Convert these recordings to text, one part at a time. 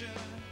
picture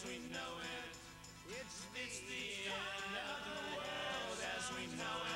as we know it. It's the, it's the end of the world as we know it.